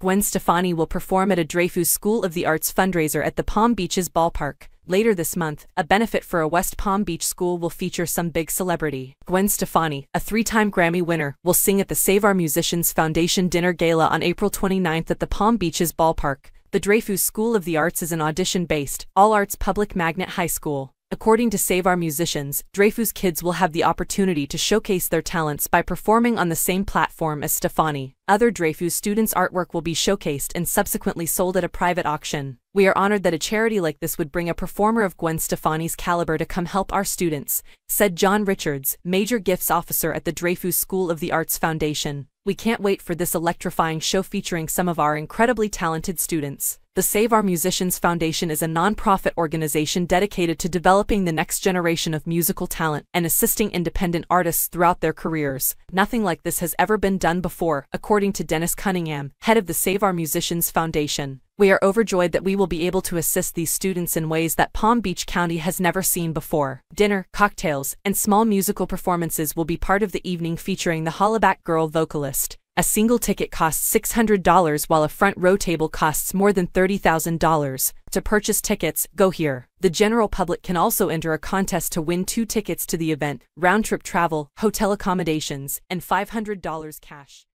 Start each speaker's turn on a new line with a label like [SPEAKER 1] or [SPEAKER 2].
[SPEAKER 1] Gwen Stefani will perform at a Dreyfoos School of the Arts fundraiser at the Palm Beaches ballpark. Later this month, a benefit for a West Palm Beach school will feature some big celebrity. Gwen Stefani, a three-time Grammy winner, will sing at the Save Our Musicians Foundation Dinner Gala on April 29th at the Palm Beaches ballpark. The Dreyfoos School of the Arts is an audition-based, all-arts public magnet high school. According to Save Our Musicians, Dreyfoos kids will have the opportunity to showcase their talents by performing on the same platform as Stefani. Other Dreyfoos students' artwork will be showcased and subsequently sold at a private auction. We are honored that a charity like this would bring a performer of Gwen Stefani's caliber to come help our students, said John Richards, Major Gifts Officer at the Dreyfoos School of the Arts Foundation. We can't wait for this electrifying show featuring some of our incredibly talented students. The Save Our Musicians Foundation is a non-profit organization dedicated to developing the next generation of musical talent and assisting independent artists throughout their careers. Nothing like this has ever been done before, according to Dennis Cunningham, head of the Save Our Musicians Foundation. We are overjoyed that we will be able to assist these students in ways that Palm Beach County has never seen before. Dinner, cocktails, and small musical performances will be part of the evening featuring the Hollaback Girl vocalist. A single ticket costs $600 while a front row table costs more than $30,000. To purchase tickets, go here. The general public can also enter a contest to win two tickets to the event, round-trip travel, hotel accommodations, and $500 cash.